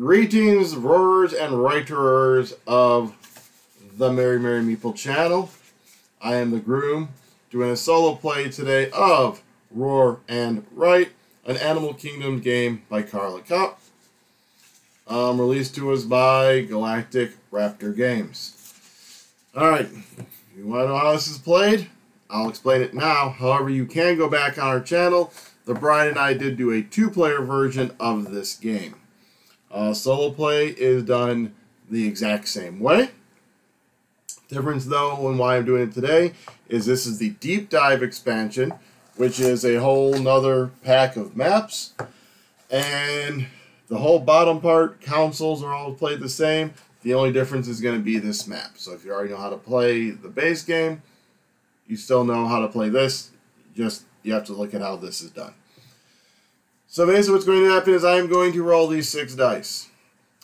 Greetings, roarers and writerers of the Merry Married Meeple channel. I am the groom doing a solo play today of Roar and Write, an Animal Kingdom game by Carla Kopp. Um, released to us by Galactic Raptor Games. Alright, you want to know how this is played? I'll explain it now. However, you can go back on our channel. The Bryde and I did do a two-player version of this game. Uh, solo play is done the exact same way. Difference though, and why I'm doing it today, is this is the deep dive expansion, which is a whole nother pack of maps. And the whole bottom part, councils are all played the same. The only difference is going to be this map. So if you already know how to play the base game, you still know how to play this. Just you have to look at how this is done. So basically what's going to happen is I am going to roll these six dice.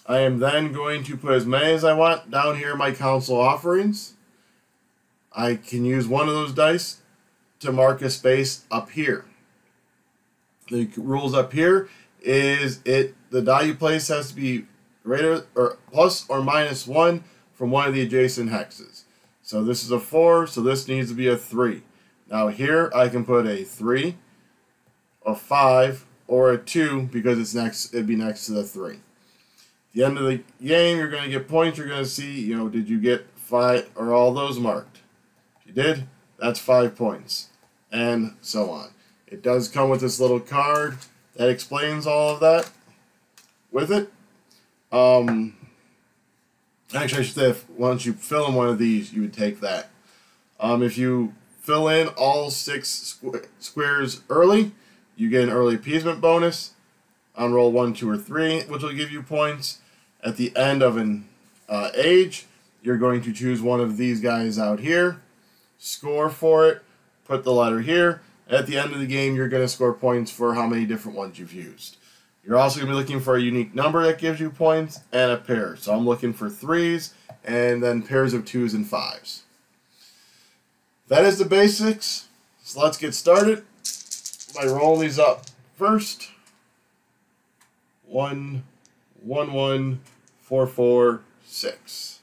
I am then going to put as many as I want down here in my council offerings. I can use one of those dice to mark a space up here. The rules up here is it the die you place has to be greater or plus or minus one from one of the adjacent hexes. So this is a four, so this needs to be a three. Now here I can put a three, a five, or a 2 because it's next. it'd be next to the 3. At the end of the game, you're going to get points. You're going to see, you know, did you get 5 or all those marked? If you did, that's 5 points. And so on. It does come with this little card that explains all of that with it. Um, actually, I should say, if, once you fill in one of these, you would take that. Um, if you fill in all six squ squares early, you get an early appeasement bonus on roll 1, 2, or 3, which will give you points. At the end of an uh, age, you're going to choose one of these guys out here, score for it, put the letter here. At the end of the game, you're going to score points for how many different ones you've used. You're also going to be looking for a unique number that gives you points and a pair. So I'm looking for threes and then pairs of twos and fives. That is the basics. So let's get started by rolling these up first. One, one, one, four, four, six.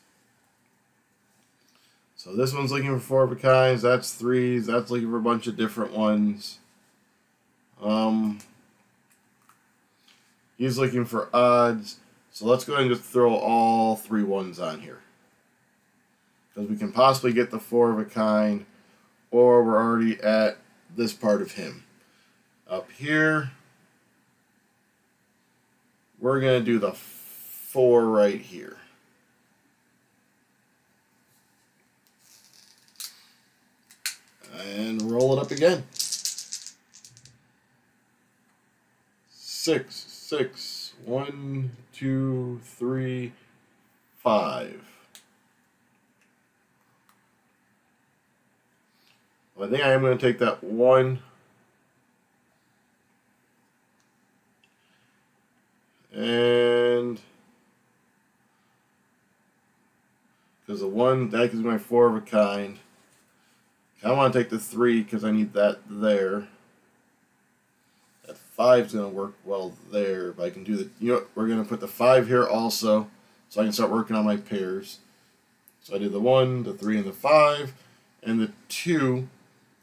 So this one's looking for four of a kinds. That's threes. That's looking for a bunch of different ones. Um, he's looking for odds. So let's go ahead and just throw all three ones on here. Because we can possibly get the four of a kind, or we're already at this part of him up here. We're going to do the four right here. And roll it up again. Six, six, one, two, three, five. I think I am going to take that one And because the one that gives me my four of a kind. I want to take the three because I need that there. That five's going to work well there, but I can do the, you know, we're going to put the five here also, so I can start working on my pairs. So I did the one, the three, and the five, and the two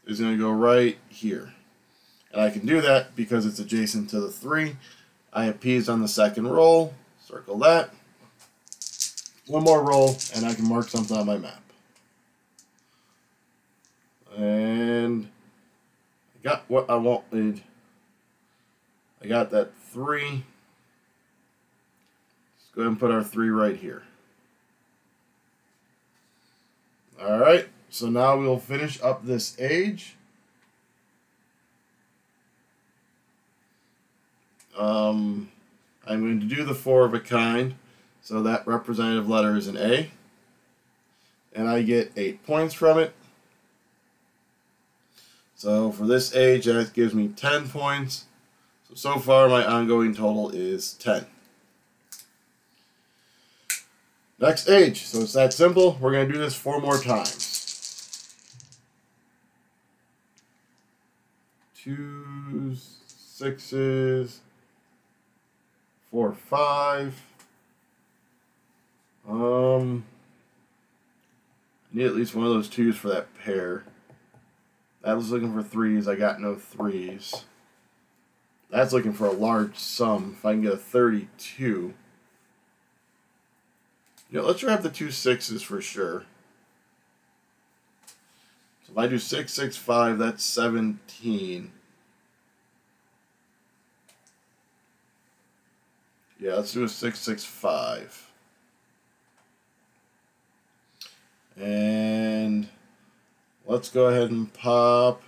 is going to go right here. And I can do that because it's adjacent to the three. I appeased on the second roll. Circle that. One more roll, and I can mark something on my map. And I got what I wanted. I got that three. Let's go ahead and put our three right here. All right, so now we'll finish up this age. Um, I'm going to do the four of a kind, so that representative letter is an A. And I get eight points from it. So for this age, that gives me 10 points. So, so far my ongoing total is 10. Next age. So it's that simple. We're going to do this four more times. Twos, sixes, four, five. Um, I need at least one of those twos for that pair. That was looking for threes. I got no threes. That's looking for a large sum. If I can get a 32. Yeah, let's grab the two sixes for sure. So if I do six, six, five, that's 17. Yeah, let's do a six, six, five. And let's go ahead and pop.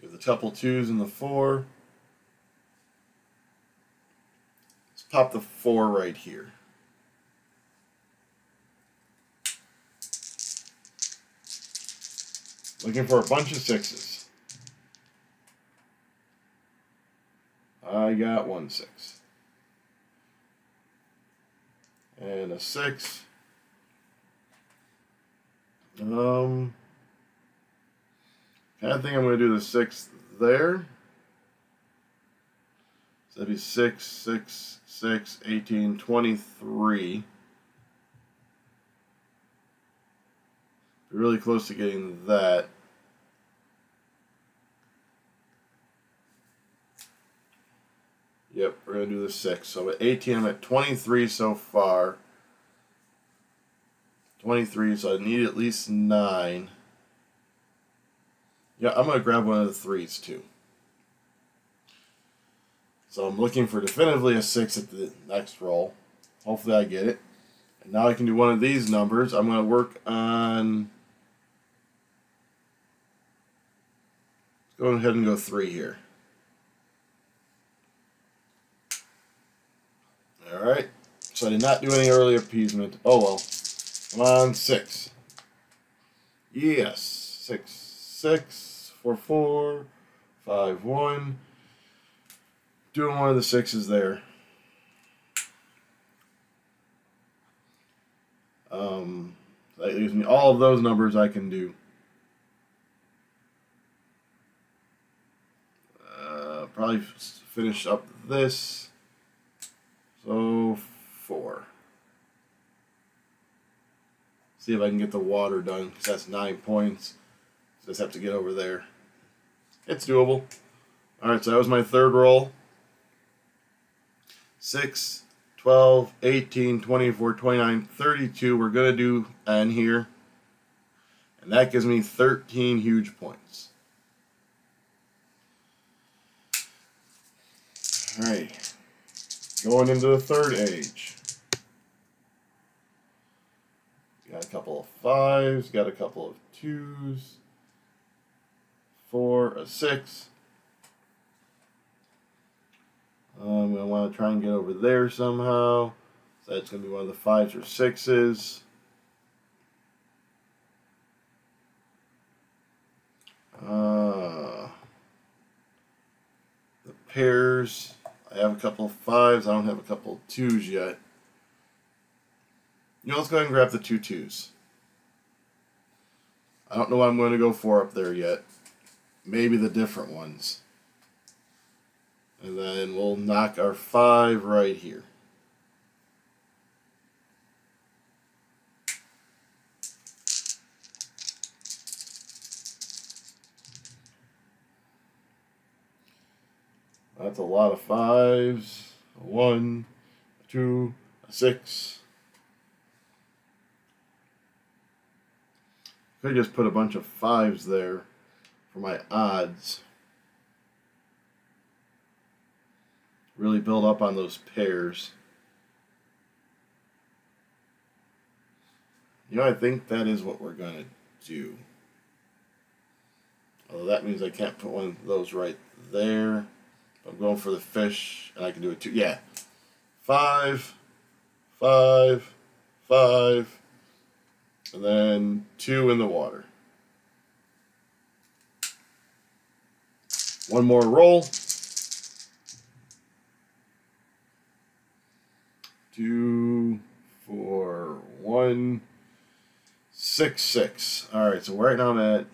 The couple twos and the four. Let's pop the four right here. Looking for a bunch of sixes. I got one six. And a six. Um, I think I'm going to do the six there. So that'd be 6, 6, 6, 18, 23. Really close to getting that. Yep, we're going to do the 6. So at 18, I'm at 23 so far. 23, so I need at least 9. Yeah, I'm going to grab one of the 3s too. So I'm looking for definitively a 6 at the next roll. Hopefully I get it. And now I can do one of these numbers. I'm going to work on... Let's go ahead and go 3 here. Alright. So I did not do any early appeasement. Oh well. Come on, six. Yes, six, six, four, four, five, one. Doing one of the sixes there. Um, that me all of those numbers I can do. Uh, probably finish up this. So four. See if I can get the water done because that's nine points. Just have to get over there. It's doable. Alright, so that was my third roll. 6, 12, 18, 24, 29, 32. We're going to do N here. And that gives me 13 huge points. Alright. Going into the third age. Got a couple of fives, got a couple of twos, four, a six. I'm going to want to try and get over there somehow. So that's going to be one of the fives or sixes. Uh, the pairs. I have a couple fives. I don't have a couple twos yet. You know, let's go ahead and grab the two twos. I don't know what I'm going to go for up there yet. Maybe the different ones. And then we'll knock our five right here. That's a lot of fives. A one, a two, a six. Could just put a bunch of fives there for my odds. Really build up on those pairs. You know, I think that is what we're going to do. Although that means I can't put one of those right there. I'm going for the fish, and I can do it too. Yeah. Five, five, five, and then two in the water. One more roll. Two, four, one, six, six. All right, so right now I'm at.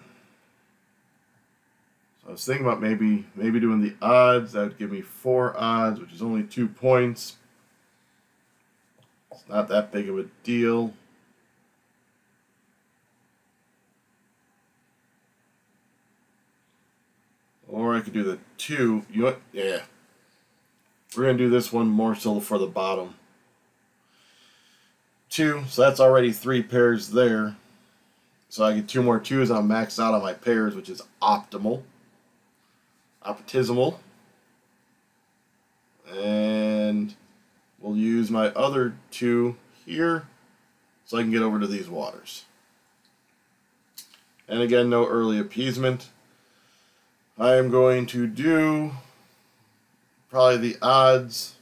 I was thinking about maybe maybe doing the odds. That would give me four odds, which is only two points. It's not that big of a deal. Or I could do the two. You know? Yeah. We're going to do this one more so for the bottom. Two. So that's already three pairs there. So I get two more twos. I'm maxed out on my pairs, which is optimal. Optimal. And we'll use my other two here so I can get over to these waters. And again, no early appeasement. I am going to do probably the odds.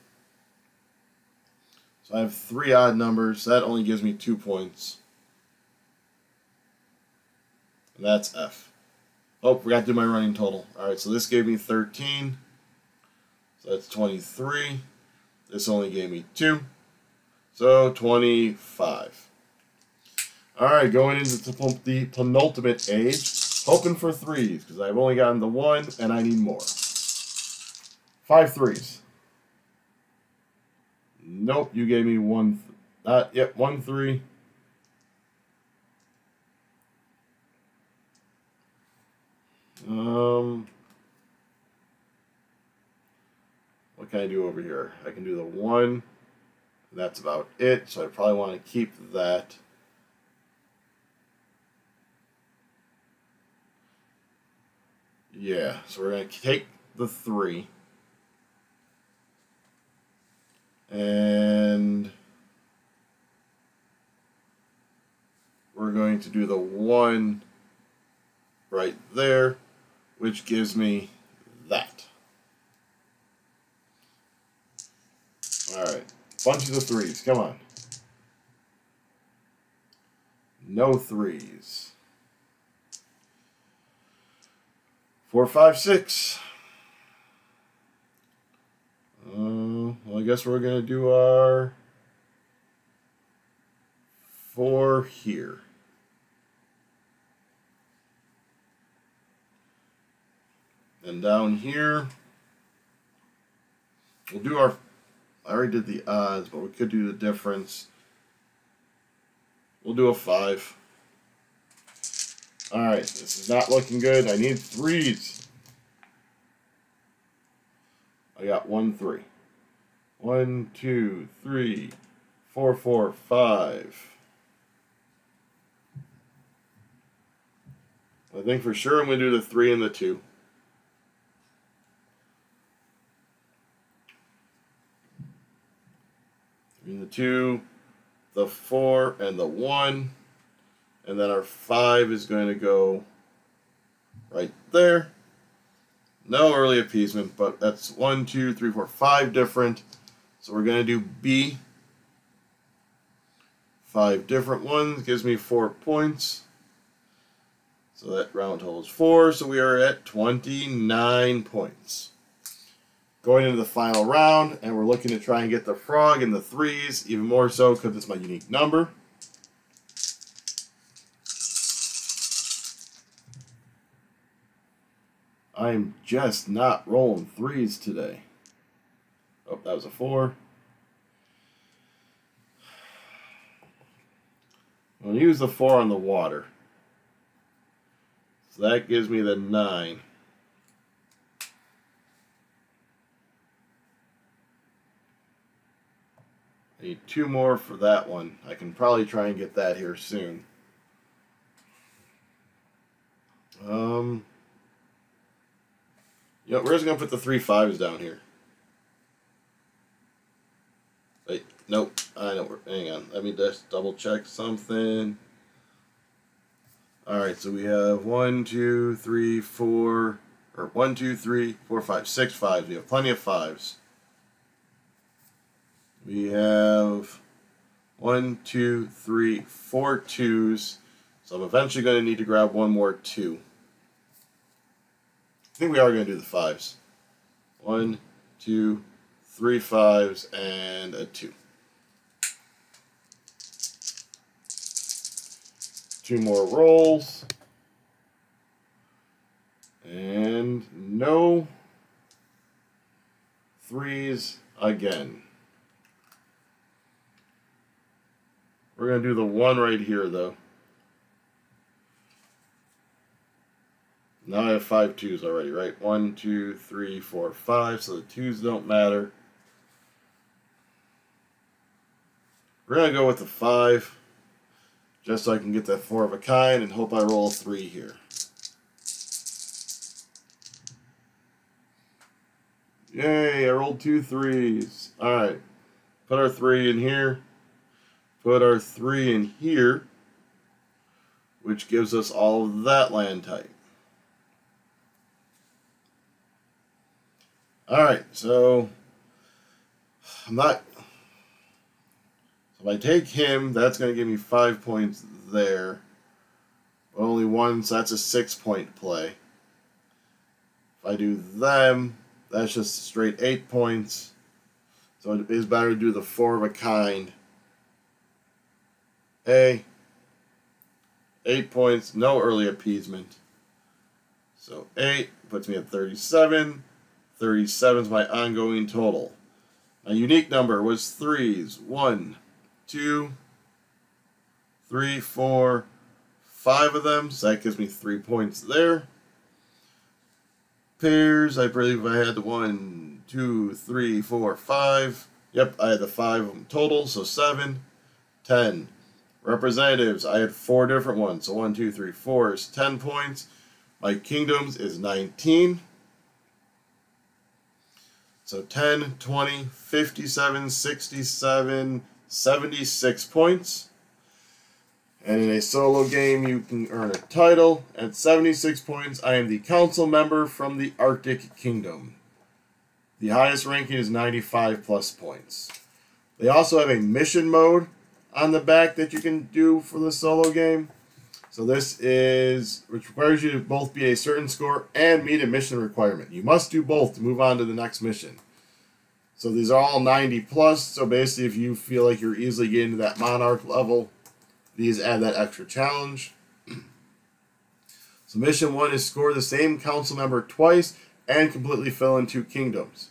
So I have three odd numbers. That only gives me two points. And that's F. Oh, forgot to do my running total. Alright, so this gave me 13. So that's 23. This only gave me 2. So 25. Alright, going into the penultimate age. Hoping for threes, because I've only gotten the one, and I need more. Five threes. Nope, you gave me one. Uh, yep, one three. Um, what can I do over here? I can do the one. That's about it. So I probably want to keep that. Yeah, so we're going to take the three. And we're going to do the one right there, which gives me that. Alright, bunches of the threes, come on. No threes. Four, five, six. Uh, well, I guess we're going to do our four here. And down here, we'll do our, I already did the odds, but we could do the difference. We'll do a five. Alright, this is not looking good. I need threes. I got one three. One, two, three, four, four, five. I think for sure I'm going to do the three and the two. Three and the two, the four and the one. And then our 5 is going to go right there. No early appeasement, but that's one, two, three, four, five different. So we're going to do B. Five different ones gives me four points. So that round total is four, so we are at 29 points. Going into the final round, and we're looking to try and get the frog in the threes, even more so because it's my unique number. I'm just not rolling threes today. Oh, that was a four. To use the four on the water. So that gives me the nine. Need two more for that one. I can probably try and get that here soon. Um, you know, we're just gonna put the three fives down here. Wait, nope. I know. Hang on. Let me just double check something. All right, so we have one, two, three, four, or one, two, three, four, five, six fives. We have plenty of fives. We have one, two, three, four twos. So I'm eventually going to need to grab one more two. I think we are going to do the fives. One, two, three fives, and a two. Two more rolls. And no threes again. We're going to do the one right here, though. Now I have five twos already, right? One, two, three, four, five. So the twos don't matter. We're going to go with the five. Just so I can get that four of a kind and hope I roll three here. Yay, I rolled two threes. Alright. Put our three in here. Put our three in here. Which gives us all of that land type. Alright, so I'm not so if I take him, that's going to give me five points there. Only one, so that's a six point play. If I do them, that's just straight eight points. So it is better to do the four of a kind. A. Eight points, no early appeasement. So eight puts me at 37. 37 is my ongoing total. My unique number was threes. One, two, three, four, five of them. So that gives me three points there. Pairs, I believe I had one, two, three, four, five. Yep, I had the five of them total, so seven, ten. Representatives, I had four different ones. So one, two, three, four is ten points. My kingdoms is 19. So 10, 20, 57, 67, 76 points. And in a solo game, you can earn a title. At 76 points, I am the council member from the Arctic Kingdom. The highest ranking is 95 plus points. They also have a mission mode on the back that you can do for the solo game. So this is, which requires you to both be a certain score and meet a mission requirement. You must do both to move on to the next mission. So these are all 90 plus. So basically, if you feel like you're easily getting to that monarch level, these add that extra challenge. So mission one is score the same council member twice and completely fill in two kingdoms.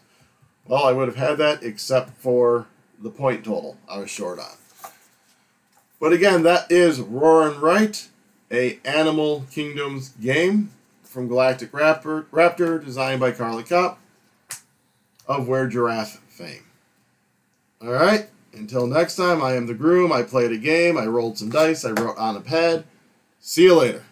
Well, I would have had that except for the point total I was short on. But again, that is Roar and Write, a Animal Kingdoms game from Galactic Raptor, Raptor designed by Carla Kopp of Where Giraffe fame. All right, until next time, I am the groom. I played a game, I rolled some dice, I wrote on a pad. See you later.